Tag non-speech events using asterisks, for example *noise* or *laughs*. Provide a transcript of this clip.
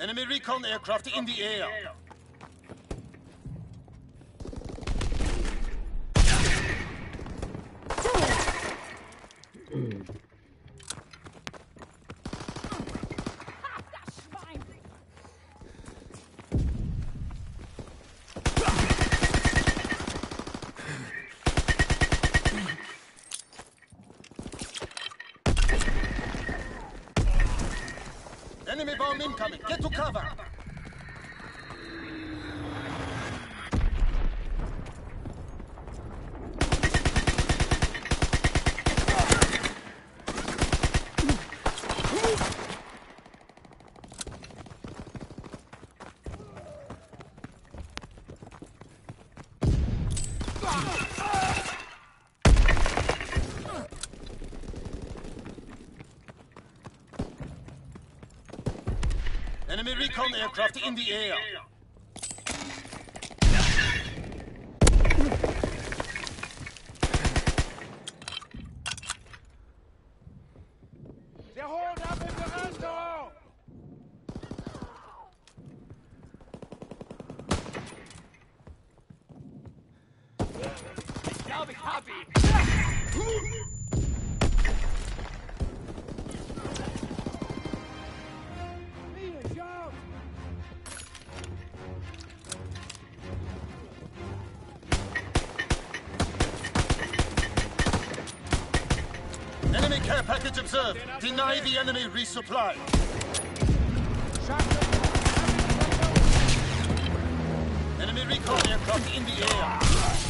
Enemy recon aircraft in the air. Enemy bomb incoming. Get to cover. Ah! Enemy recon aircraft in the air. Der Hund ab in Verando! Ich glaube, *laughs* ich hab ihn! Care package observed. Deny the enemy resupply. Enemy recon aircraft in the air.